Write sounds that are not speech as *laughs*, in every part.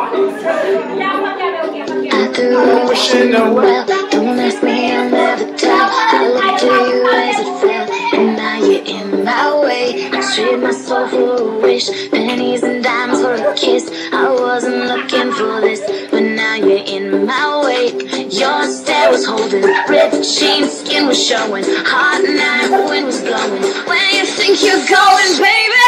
I a wish in the well. Don't ask me, I'll never tell. I looked to you as it fell, and now you're in my way. I trade my soul for a wish, pennies and dimes for a kiss. I wasn't looking for this, but now you're in my way. Your stare was holding, ripped jeans, skin was showing, hot night wind was blowing. Where you think you're going, baby?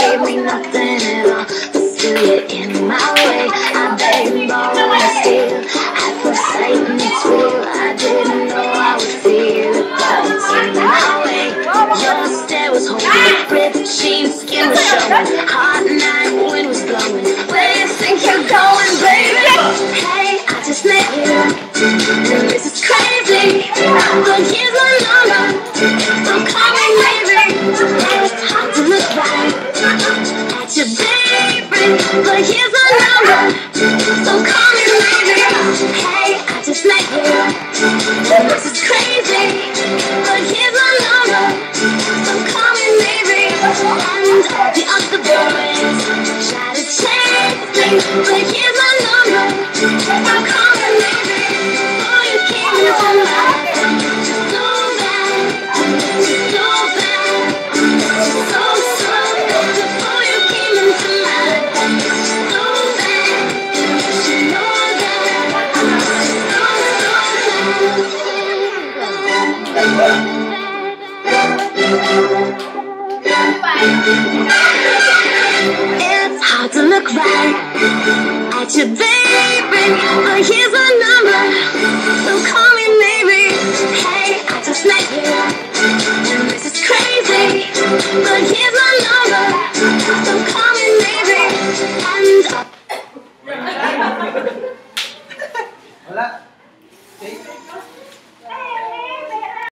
gave me nothing at all, but still you're in my way. I begged, borrowed, and steal. Sight, and it's real. I didn't know I would feel it, but it's in my way. Your stare was holding, ripped jeans, skin was showing. Hot night, wind was blowing. Where you think you're going, baby? Hey, I just met you, this is crazy. But here's my number, here's my number, so call me maybe. Hey, I just met you, this is crazy. But here's my number, so call me maybe. And all the other boys try to chase me, but It's hard to look right at your baby, but here's a number. So call me maybe. Hey, I just met you, and this is crazy, but here's my number. So call me maybe, and. Uh, *laughs* Hola.